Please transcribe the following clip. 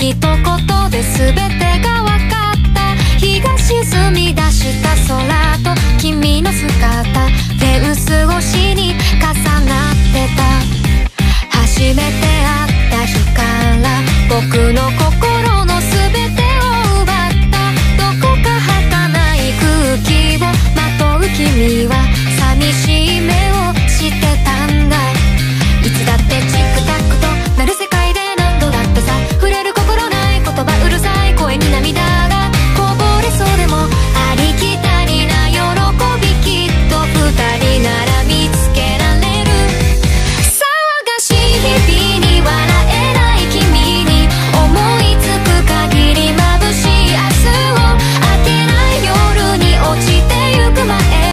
一言で全てが分かった。日が沈み出した空と君の姿。レンス越しに重なってた。初めて会った日から僕の心